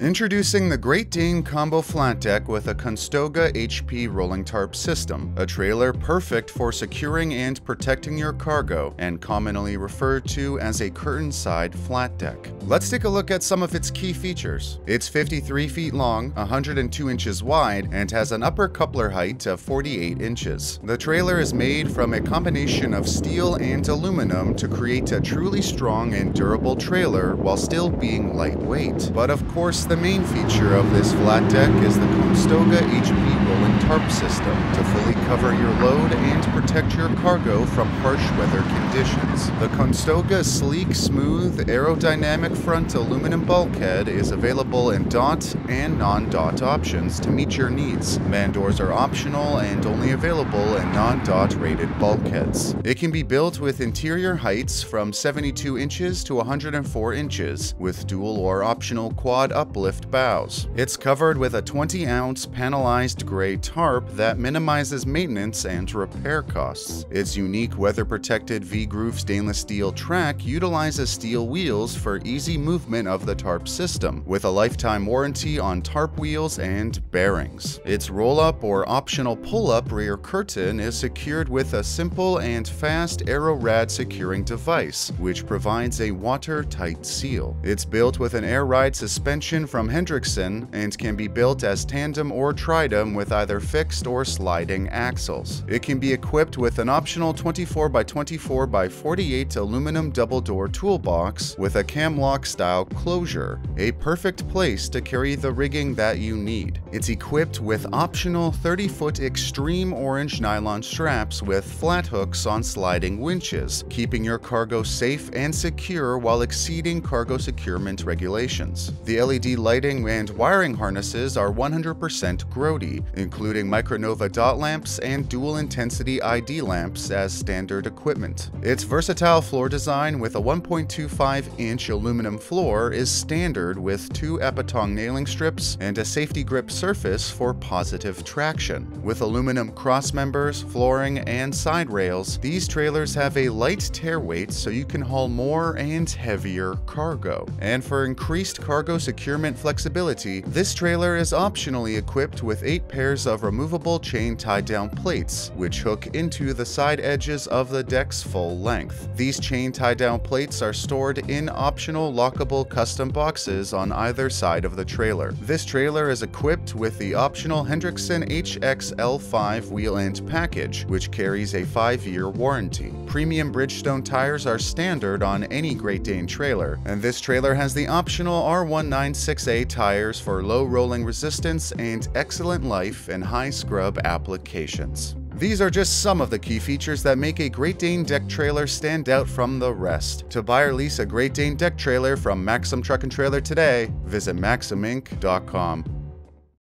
Introducing the Great Dane Combo Flat Deck with a Conestoga HP rolling tarp system, a trailer perfect for securing and protecting your cargo and commonly referred to as a curtain side flat deck. Let's take a look at some of its key features. It's 53 feet long, 102 inches wide, and has an upper coupler height of 48 inches. The trailer is made from a combination of steel and aluminum to create a truly strong and durable trailer while still being lightweight. But of course, the main feature of this flat deck is the Conestoga HP rolling tarp system to fully cover your load and protect your cargo from harsh weather conditions. The Conestoga sleek, smooth, aerodynamic front aluminum bulkhead is available in dot and non-dot options to meet your needs. Man doors are optional and only available in non-dot rated bulkheads. It can be built with interior heights from 72 inches to 104 inches, with dual or optional quad uplift bows. It's covered with a 20 ounce panelized gray tarp that minimizes maintenance and repair costs. Its unique weather protected V groove stainless steel track utilizes steel wheels for easy movement of the tarp system, with a lifetime warranty on tarp wheels and bearings. Its roll up or optional pull up rear curtain is secured with a simple and fast AeroRad securing device, which provides a watertight seal. It's built with an air ride suspension from Hendrickson and can be built as tandem or tridem with either fixed or sliding axles. It can be equipped with an optional 24x24 by 48 aluminum double door toolbox with a camlock style closure, a perfect place to carry the rigging that you need. It's equipped with optional 30 foot extreme orange nylon straps with flat hooks on sliding winches, keeping your cargo safe and secure while exceeding cargo securement regulations. The LED lighting and wiring harnesses are 100% Grote, including Micronova dot lamps and dual intensity ID lamps as standard equipment. Its versatile floor design with a 1.25 inch aluminum floor is standard with two Apitong nailing strips and a safety grip surface for positive traction. With aluminum cross members, flooring, and side rails, these trailers have a light tare weight so you can haul more and heavier cargo. And for increased cargo securement flexibility, this trailer is optionally equipped with 8 pairs of removable chain tie-down plates, which hook into the side edges of the deck's full length. These chain tie-down plates are stored in optional lockable custom boxes on either side of the trailer. This trailer is equipped with the optional Hendrickson HXL5 wheel end package, which carries a 5-year warranty. Premium Bridgestone tires are standard on any Great Dane trailer, and this trailer has the optional R196A tires for low rolling resistance and excellent life and high scrub applications. These are just some of the key features that make a Great Dane deck trailer stand out from the rest. To buy or lease a Great Dane deck trailer from Maxim Truck and Trailer today, visit maximinc.com.